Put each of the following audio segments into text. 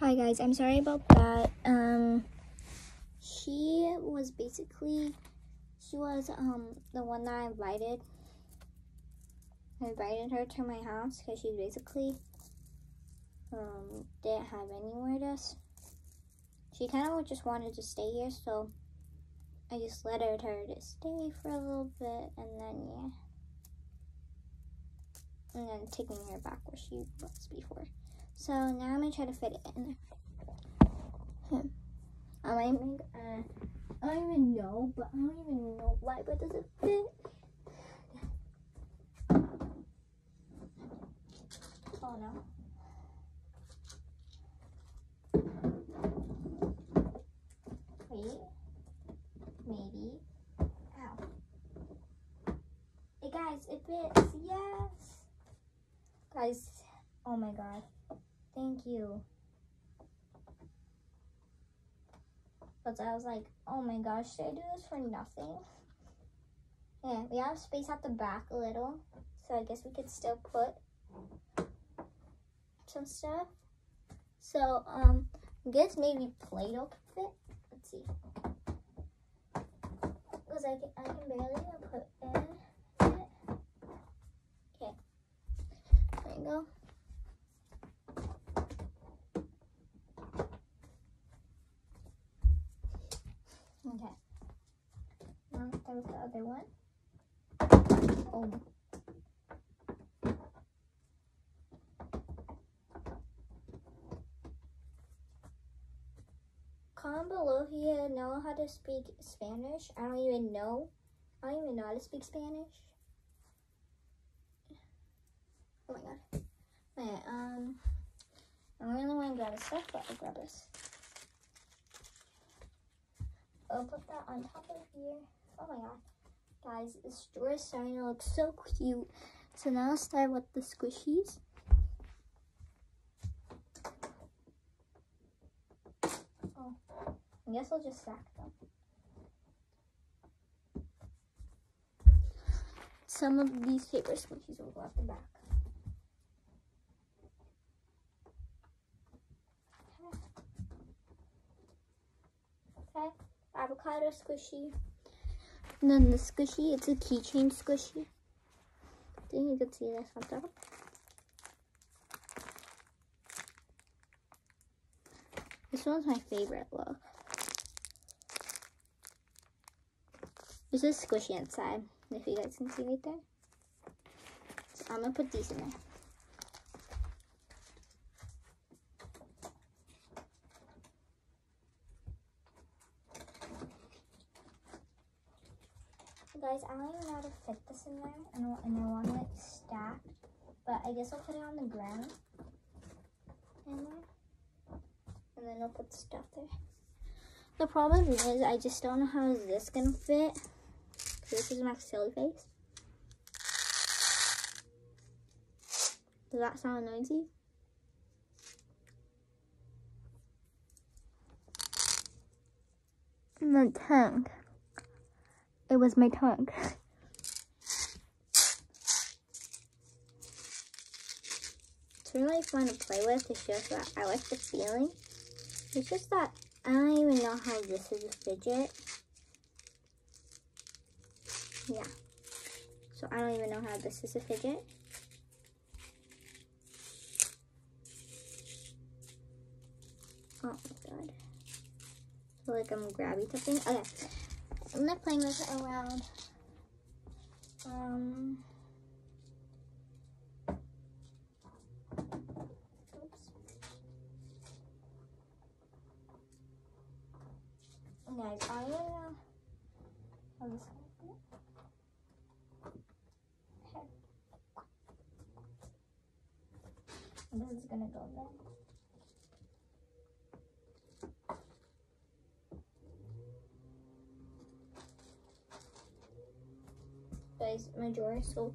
Hi guys, I'm sorry about that. Um, she was basically, she was um the one that I invited. I invited her to my house because she basically um didn't have anywhere to. She kind of just wanted to stay here, so I just let her to stay for a little bit, and then yeah, and then taking her back where she was before. So now I'm gonna try to fit it in there. Hmm. I might make uh, I don't even know, but I don't even know why, but does it fit? Oh no. Wait. Maybe. Ow. Hey guys, it fits. Yes. Guys, oh my god. Thank you. But I was like, oh my gosh, should I do this for nothing? Yeah, we have space at the back a little. So I guess we could still put some stuff. So, um, I guess maybe Play-Doh could fit. Let's see. Because I can, I can barely put in it. Okay. There you go. Okay. With the other one. Oh. Comment below if you know how to speak Spanish. I don't even know. I don't even know how to speak Spanish. Oh my god. Okay, um, I really want to grab this stuff, but I'll grab this. I'll put that on top of here. Oh my god. Guys, this door is starting to look so cute. So now let's start with the squishies. Oh, I guess I'll just stack them. Some of these paper squishies will go at the back. Okay, avocado squishy. And then the squishy, it's a keychain squishy. I think you can see this on top. This one's my favorite look. This is squishy inside, if you guys can see right there. So I'm gonna put these in there. Guys, I don't even know how to fit this in there, and I, and I want it stacked, but I guess I'll put it on the ground in there, and then I'll put the stuff there. The problem is, I just don't know how is this is gonna fit. This is my silly face. Does that sound noisy? My tongue. It was my tongue. It's really fun to play with. It's just that I like the feeling. It's just that I don't even know how this is a fidget. Yeah. So I don't even know how this is a fidget. Oh my god. So like I'm grabbing something. Okay. I'm not playing with it around. Um. Oops. Guys, I this fit. Okay. And This is gonna go there. is majority. So,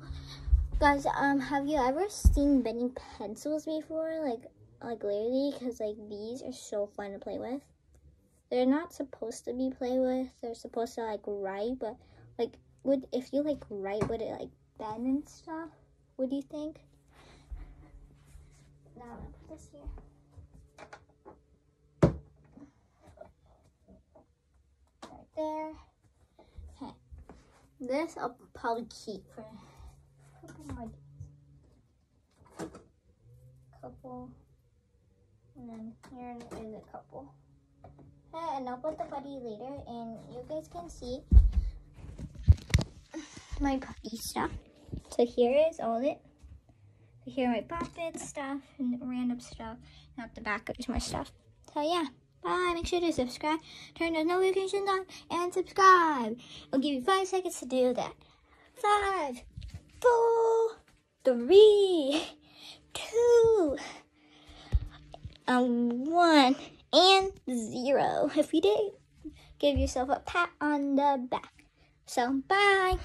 guys, um, have you ever seen bending pencils before? Like, like literally, because like these are so fun to play with. They're not supposed to be played with. They're supposed to like write, but like would if you like write, would it like bend and stuff? What do you think? Now I'm gonna put this here. Right there. This I'll probably keep for a couple more days. Couple. And then here is a couple. And I'll put the buddy later and you guys can see my puppy stuff. So here is all it. Here are my puppet stuff and random stuff. And at the back there's my stuff. So yeah. Bye. Make sure to subscribe, turn the notifications on, and subscribe. I'll give you five seconds to do that. Five, four, three, two, um, one, and zero. If you did, give yourself a pat on the back. So, bye.